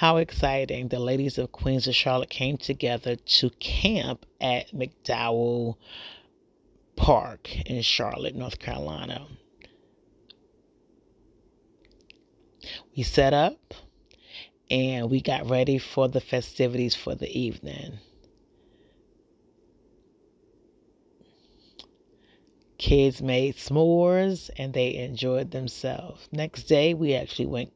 How exciting. The ladies of Queens of Charlotte came together to camp at McDowell Park in Charlotte, North Carolina. We set up and we got ready for the festivities for the evening. Kids made s'mores and they enjoyed themselves. Next day, we actually went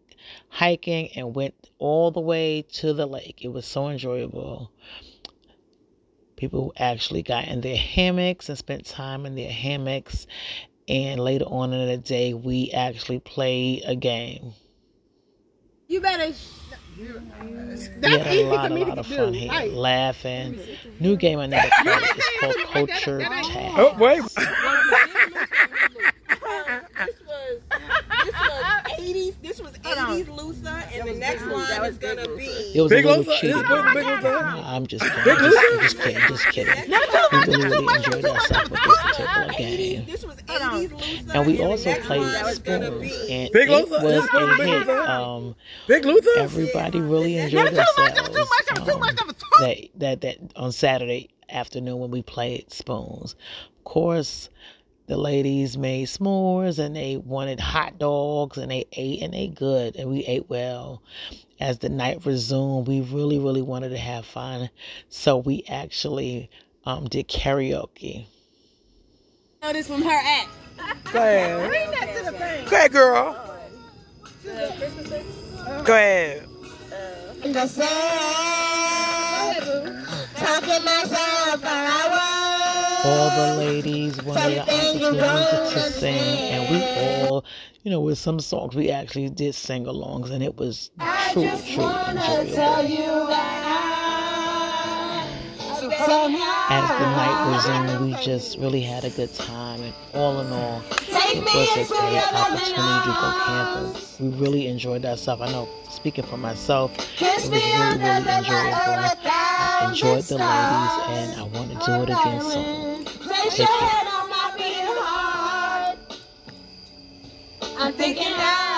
hiking and went all the way to the lake. It was so enjoyable. People actually got in their hammocks and spent time in their hammocks. And later on in the day, we actually played a game. You better. That's easy for me to do. Fun here, right. laughing. New game I never played. It's called Culture Tag. Oh wait. this was 80s Luther, and the next line is gonna be. It was Big Luther. Big Luther. I'm just kidding. Big Luther. I'm just kidding. Just kidding. We really, really enjoyed ourselves with this particular game. This was 80s Luther. And we also played spoons, and Big it was a hit. Um, Big Luther. Everybody really enjoyed themselves. Um, that that that on Saturday afternoon when we played spoons. Of course, the ladies made s'mores and they wanted hot dogs and they ate and they good and we ate well. As the night resumed, we really, really wanted to have fun. So we actually um, did karaoke. Know this from her act. Go ahead. Bring that to the bank. Go ahead, girl. Go ahead. Uh, talking myself for hours all the ladies wanted the opportunity to sing, and we all, you know, with some songs we actually did sing alongs, and it was truly, truly enjoyable. As the night resumed, we just really had a good time, and all in all, it was a great opportunity to go camping. We really enjoyed ourselves. I know, speaking for myself, it was really, really enjoyable. I enjoyed the ladies, and I want to do it again soon. I'm thinking out loud. There you go. Baby, we found